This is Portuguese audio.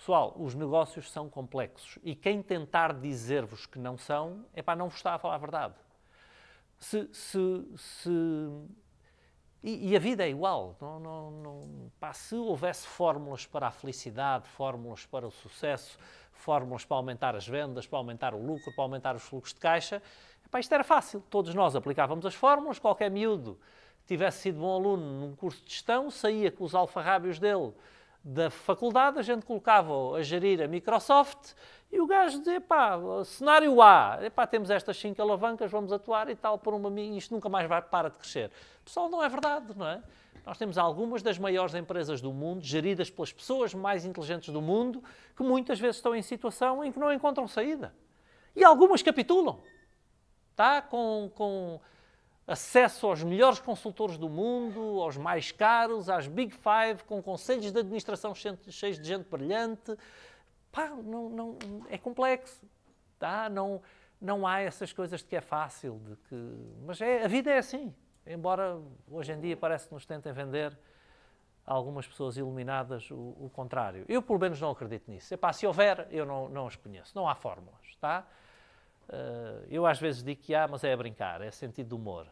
Pessoal, os negócios são complexos e quem tentar dizer-vos que não são, é para não vos está a falar a verdade. Se, se, se e, e, a vida é igual. Não, não, não, pá, se houvesse fórmulas para a felicidade, fórmulas para o sucesso, fórmulas para aumentar as vendas, para aumentar o lucro, para aumentar os fluxos de caixa, epá, isto era fácil. Todos nós aplicávamos as fórmulas, qualquer miúdo tivesse sido bom aluno num curso de gestão, saía com os alfarrábios dele da faculdade, a gente colocava a gerir a Microsoft e o gajo dizia, pá, cenário A, epá, temos estas cinco alavancas, vamos atuar e tal, por uma isto nunca mais vai para de crescer. Pessoal, não é verdade, não é? Nós temos algumas das maiores empresas do mundo, geridas pelas pessoas mais inteligentes do mundo, que muitas vezes estão em situação em que não encontram saída. E algumas capitulam. Tá? Com, com acesso aos melhores consultores do mundo, aos mais caros, às Big Five, com conselhos de administração cheios de gente brilhante. Pá, não, não, é complexo. Tá? Não, não há essas coisas de que é fácil, de que... mas é, a vida é assim. Embora hoje em dia parece que nos tentem vender algumas pessoas iluminadas o, o contrário. Eu, pelo menos, não acredito nisso. Epá, se houver, eu não, não as conheço. Não há fórmulas, tá? Uh, eu às vezes digo que há, mas é a brincar, é sentido de humor.